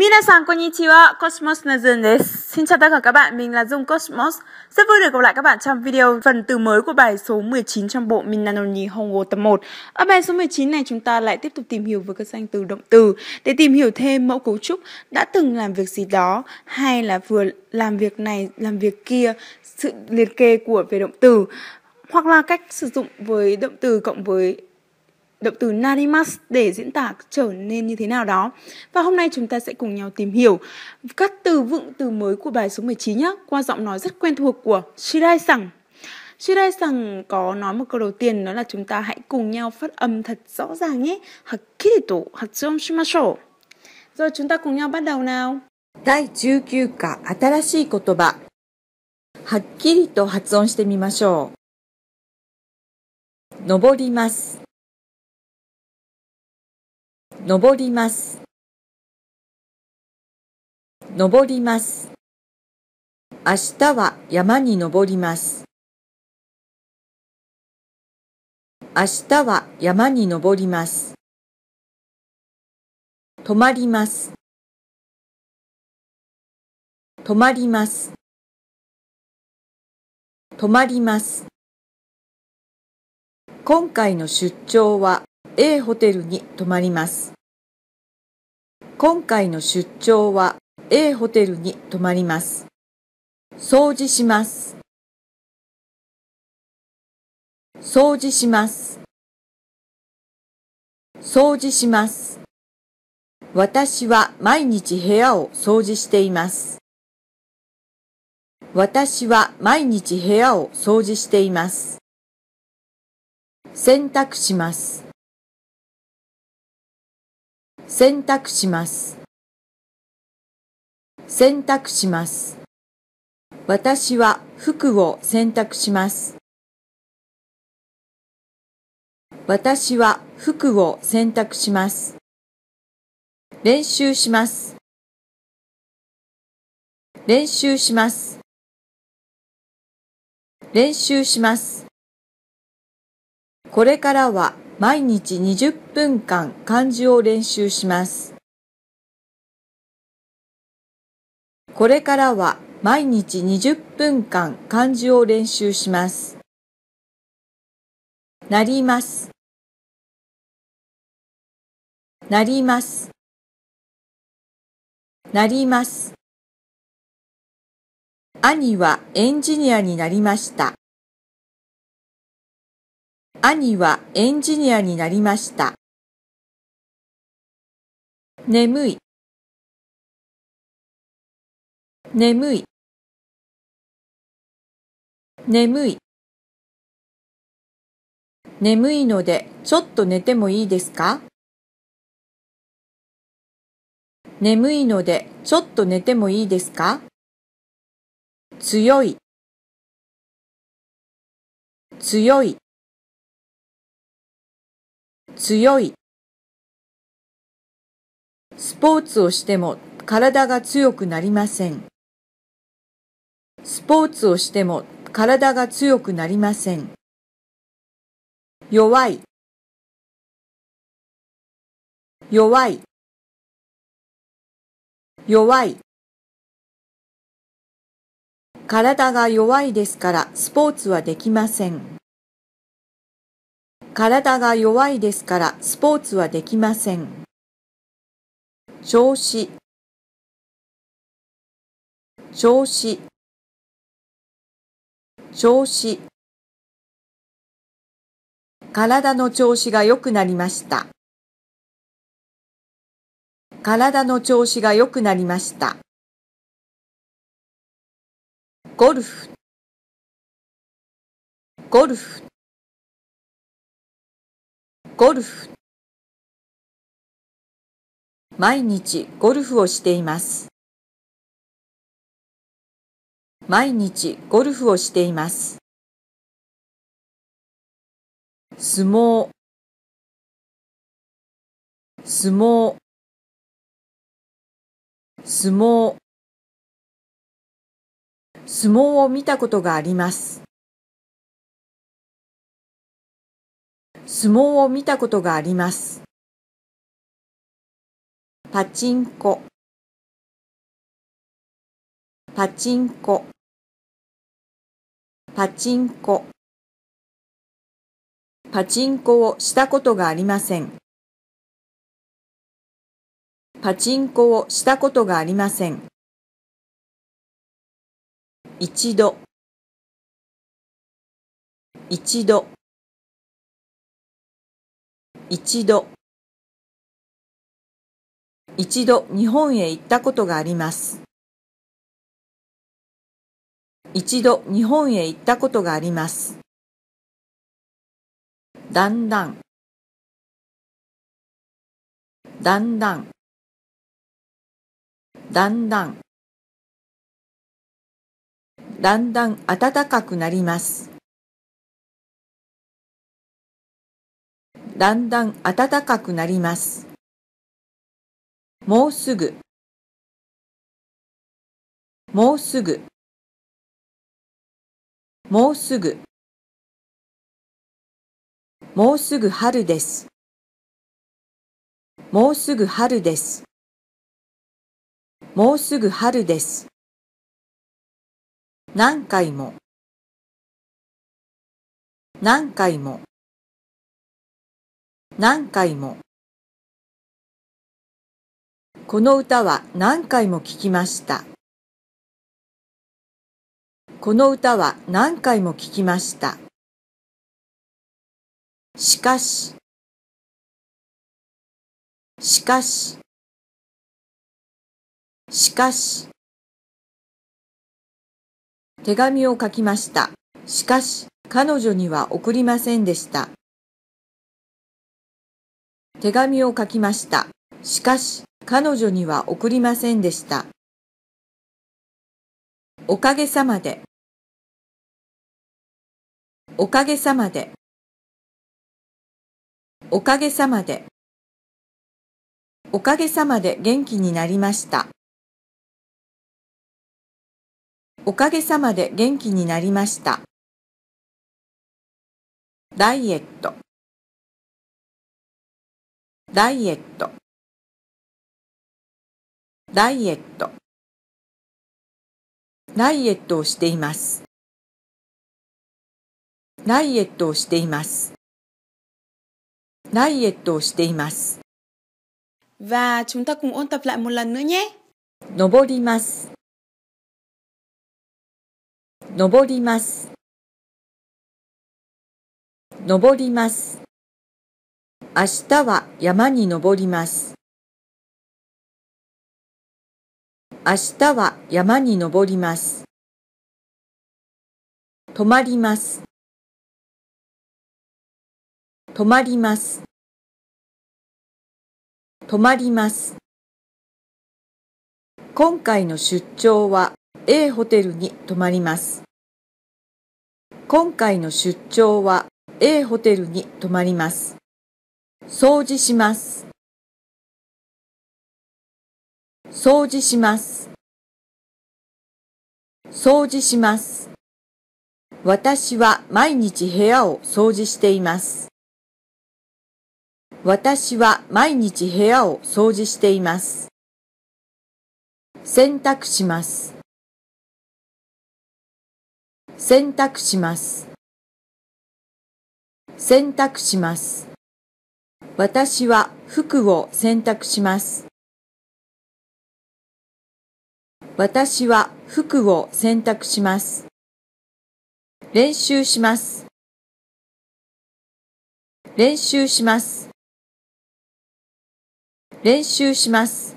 Minasan konnichiwa, Cosmos là desu. Xin chào tất cả các bạn, mình là Dung Cosmos. Rất vui được gặp lại các bạn trong video phần từ mới của bài số 19 trong bộ Minano Nihongo tập 1. Ở bài số 19 này chúng ta lại tiếp tục tìm hiểu về các danh từ động từ để tìm hiểu thêm mẫu cấu trúc đã từng làm việc gì đó hay là vừa làm việc này, làm việc kia, sự liệt kê của về động từ hoặc là cách sử dụng với động từ cộng với động từ narimas để diễn tả trở nên như thế nào đó. Và hôm nay chúng ta sẽ cùng nhau tìm hiểu các từ vựng từ mới của bài số 19 nhé, qua giọng nói rất quen thuộc của Shirai Sang. Shirai Sang có nói một câu đầu tiên đó là chúng ta hãy cùng nhau phát âm thật rõ ràng nhé. Hakirito hatsuon shimashou. Rồi chúng ta cùng nhau bắt đầu nào. 第19課新しい言葉はっきりと発音してみましょう登ります 登ります。登ります。明日は山に登ります。明日は山に登ります。泊まります。泊まります。泊まります。今回の出張は A ホテルに泊まります。今回の出張は A ホテルに泊まります。掃除します。掃除します。掃除します。私は毎日部屋を掃除しています。私は毎日部屋を掃除しています。洗濯します。洗濯します。洗濯します。私は服を洗濯します。私は服を洗濯します。練習します。練習します。練習します。これからは毎日20分間漢字を練習します。これからは毎日20分間漢字を練習します。なります。なります。なります。兄はエンジニアになりました。兄はエンジニアになりました。眠い。眠い。眠い。眠いのでちょっと寝てもいいですか？眠いのでちょっと寝てもいいですか？強い。強い。強い。スポーツをしても体が強くなりません。スポーツをしても体が強くなりません。弱い。弱い。弱い。体が弱いですからスポーツはできません。体が弱いですからスポーツはできません。調子調子調子体の調子が良くなりました。体の調子が良くなりました。ゴルフゴルフゴルフ。毎日ゴルフをしています。毎日ゴルフをしています。相撲。相撲。相撲。相撲を見たことがあります。相撲を見たことがあります。パチンコパチンコパチンコパチンコをしたことがありません。パチンコをしたことがありません。一度一度一度。一度日本へ行ったことがあります。一度日本へ行ったことがあります。だんだん。だんだん。だんだん。だんだん暖かくなります。だんだん暖かくなります。もうすぐ。もうすぐ。もうすぐ。もうすぐ春です。もうすぐ春です。もうすぐ春です。何回も。何回も。何回もこの歌は何回も聞きました。この歌は何回も聞きました。しかし、しかし、しかし、手紙を書きました。しかし、彼女には送りませんでした。手紙を書きました。しかし、彼女には送りませんでした。おかげさまで、おかげさまで、おかげさまで、おかげさまで元気になりました。おかげさまで元気になりました。ダイエットダイエットダイエットダイエットをしています。ダイエットをしています。ダイエットをしています。Và chúng ta cùng ôn tập lại một lần nữa nhé. 登ります。登ります。登ります。明日は山に登ります。明日は山に登ります。泊まります。泊まります。泊まります。今回の出張は A ホテルに泊まります。今回の出張は A ホテルに泊まります。掃除します。掃除します。掃除します。私は毎日部屋を掃除しています。私は毎日部屋を掃除しています。洗濯します。洗濯します。洗濯します。私は服を洗濯します。私は服を洗濯します。練習します。練習します。練習します。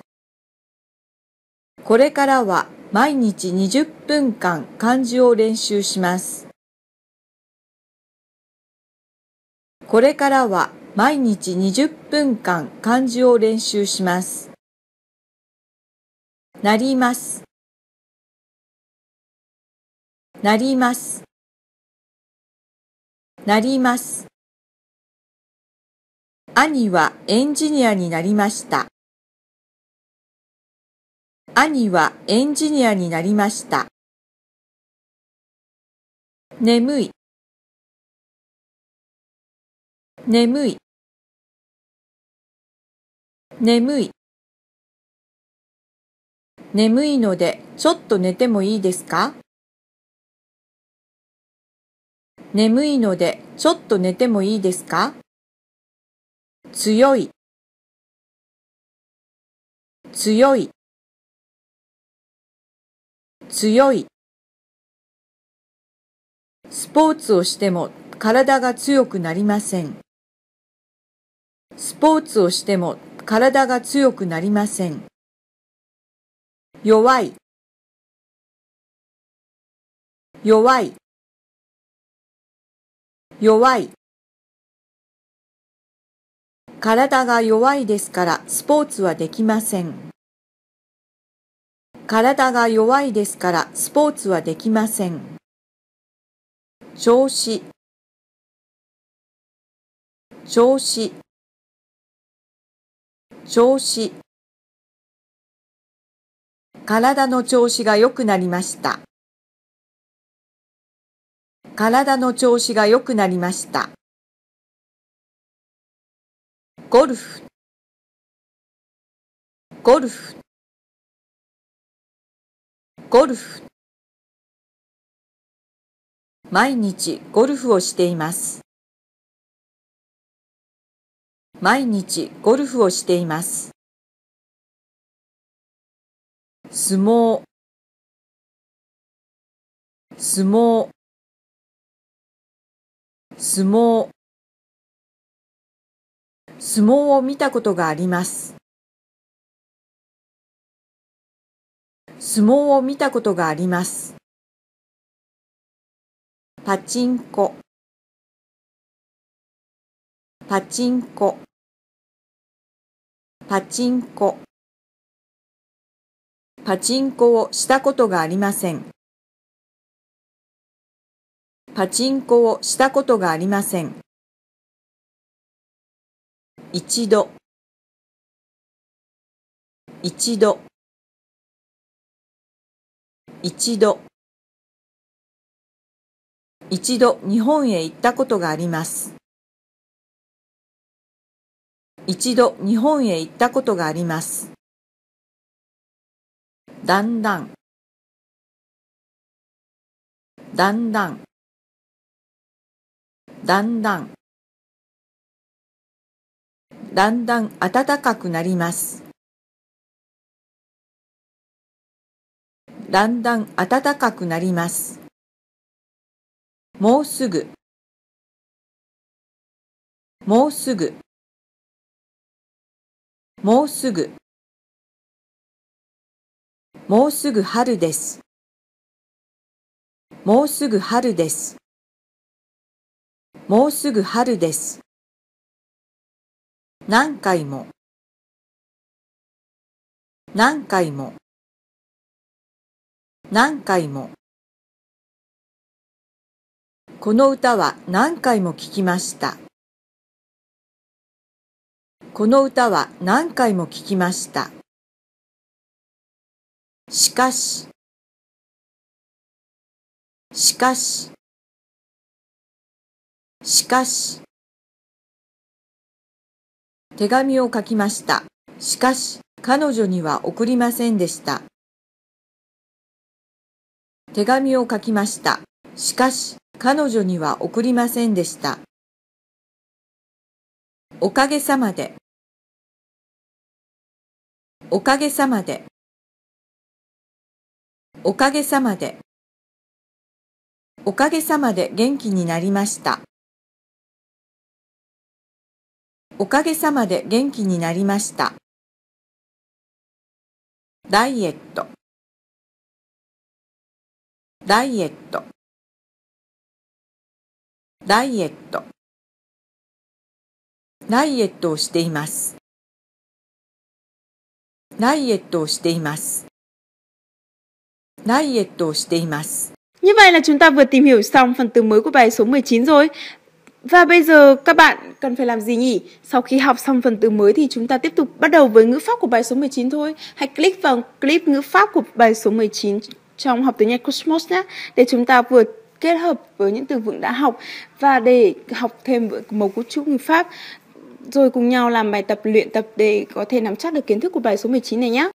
これからは毎日20分間漢字を練習します。これからは毎日20分間漢字を練習します。なります。なります。なります。兄はエンジニアになりました。兄はエンジニアになりました。眠い眠い眠い。眠いのでちょっと寝てもいいですか？眠いのでちょっと寝てもいいですか？強い。強い。強い。スポーツをしても体が強くなりません。スポーツをしても体が強くなりません。弱い弱い弱い体が弱いですからスポーツはできません。体が弱いですからスポーツはできません。調子調子調子。体の調子が良くなりました。体の調子が良くなりました。ゴルフ。ゴルフ。ゴルフ。毎日ゴルフをしています。毎日ゴルフをしています。相撲。相撲。相撲。相撲を見たことがあります。相撲を見たことがあります。パチンコ。パチンコ。パチンコパチンコをしたことがありません。パチンコをしたことがありません。一度一度一度一度日本へ行ったことがあります。一度日本へ行ったことがあります。だんだん。だんだん。だんだん。だんだん暖かくなります。だんだん暖かくなります。もうすぐ。もうすぐ。もうすぐもうすぐ春です。もうすぐ春です。もうすぐ春です。何回も何回も何回もこの歌は何回も聞きました。この歌は何回も聞きました。しかし、しかし、しかし、手紙を書きました。しかし、彼女には送りませんでした。手紙を書きました。しかし、彼女には送りませんでした。おかげさまで、おかげさまで、おかげさまで。おかげさまで元気になりました。おかげさまで元気になりました。ダイエットダイエットダイエットダイエットをしています。ダイエットをしています。ダイエットをしています。Như vậy là chúng ta vừa tìm hiểu xong phần từ mới của bài số 19 rồi. Và bây giờ các bạn cần phải làm gì nhỉ? Sau khi học xong phần từ mới thì chúng ta tiếp tục bắt đầu với ngữ pháp của bài số 19 thôi. Hãy click vào clip ngữ pháp của bài số 19 trong học tiếng Nhật Cosmos nhé. Để chúng ta vừa kết hợp với những từ vựng đã học và để học thêm với mẫu cấu trúc ngữ pháp rồi cùng nhau làm bài tập, luyện tập để có thể nắm chắc được kiến thức của bài số 19 này nhé.